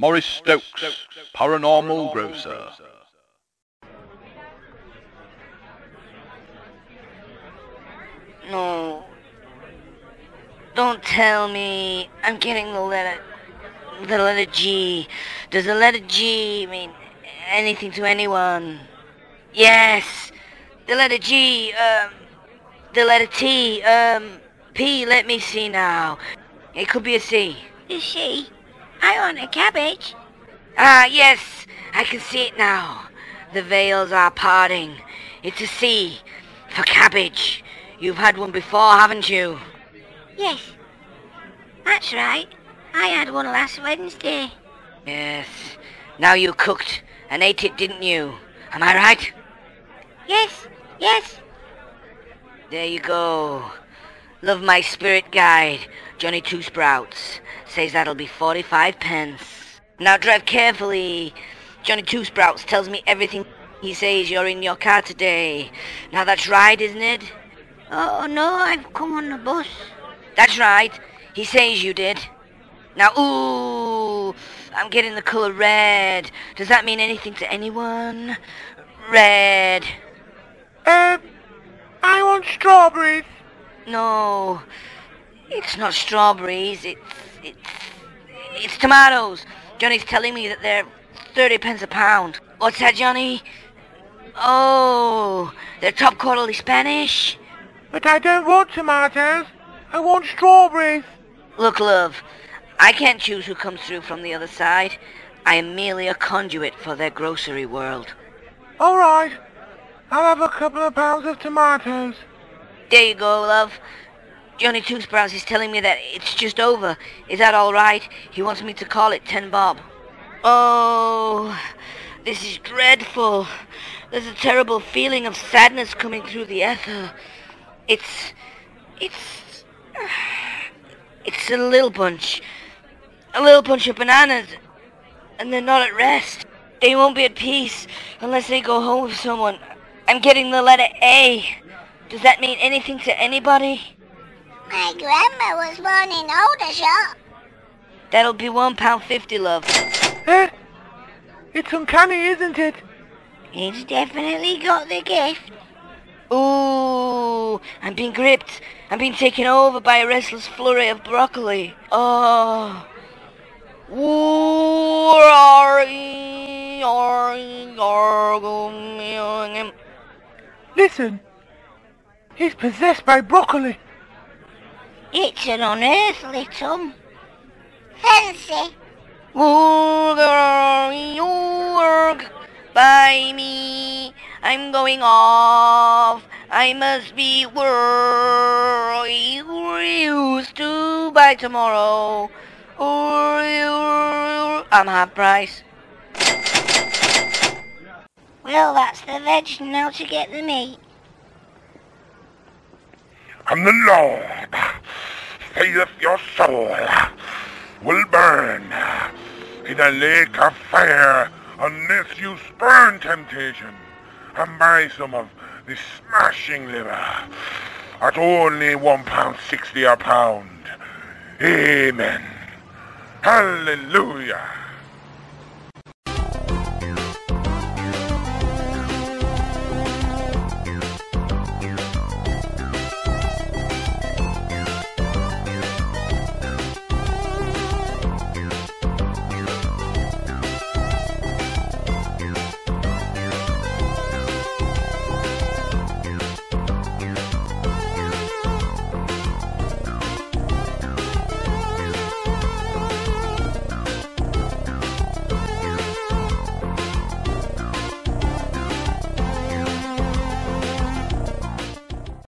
Morris Stokes, Paranormal Grocer. No. Don't tell me I'm getting the letter... The letter G. Does the letter G mean anything to anyone? Yes. The letter G, um... The letter T, um... P, let me see now. It could be a C. A C? I want a cabbage. Ah, yes. I can see it now. The veils are parting. It's a C. For cabbage. You've had one before, haven't you? Yes. That's right. I had one last Wednesday. Yes. Now you cooked and ate it, didn't you? Am I right? Yes, yes. There you go. Love my spirit guide, Johnny Two Sprouts. Says that'll be 45 pence. Now drive carefully. Johnny Two Sprouts tells me everything. He says you're in your car today. Now that's right, isn't it? Oh, no, I've come on the bus. That's right. He says you did. Now, ooh, I'm getting the color red. Does that mean anything to anyone? Red. Um, I want strawberries. No, it's not strawberries. It's it's it's tomatoes. Johnny's telling me that they're thirty pence a pound. What's that, Johnny? Oh, they're top quarterly Spanish. But I don't want tomatoes. I want strawberries. Look, love, I can't choose who comes through from the other side. I am merely a conduit for their grocery world. All right. I'll have a couple of pounds of tomatoes. There you go, love. Johnny Two is telling me that it's just over. Is that all right? He wants me to call it Ten Bob. Oh, this is dreadful. There's a terrible feeling of sadness coming through the ether. It's... it's... It's a little bunch. A little bunch of bananas. And they're not at rest. They won't be at peace unless they go home with someone. I'm getting the letter A. Does that mean anything to anybody? My grandma was born in Aldershot. That'll be one pound fifty, love. Eh? It's uncanny, isn't it? It's definitely got the gift. Ooh, I'm being gripped. I'm being taken over by a restless flurry of broccoli. Oh. Listen. He's possessed by broccoli. It's an unearthly tum. Fancy. by me. I'm going off. I must be world used to by tomorrow. I'm half price. Well, that's the veg. Now to get the meat. And the Lord saith your soul will burn in a lake of fire unless you spurn temptation and buy some of this smashing liver at only one pound sixty a pound. Amen. Hallelujah.